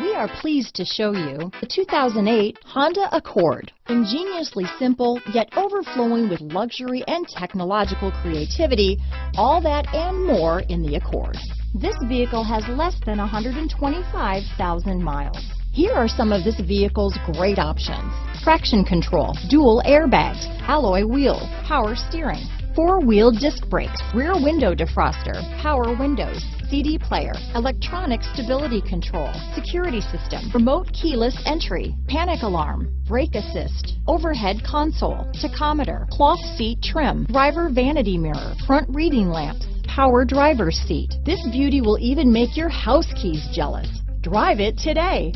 We are pleased to show you the 2008 Honda Accord. Ingeniously simple, yet overflowing with luxury and technological creativity, all that and more in the Accord. This vehicle has less than 125,000 miles. Here are some of this vehicle's great options. Traction control, dual airbags, alloy wheels, power steering, four-wheel disc brakes, rear window defroster, power windows, CD player, electronic stability control, security system, remote keyless entry, panic alarm, brake assist, overhead console, tachometer, cloth seat trim, driver vanity mirror, front reading lamps, power driver's seat. This beauty will even make your house keys jealous. Drive it today.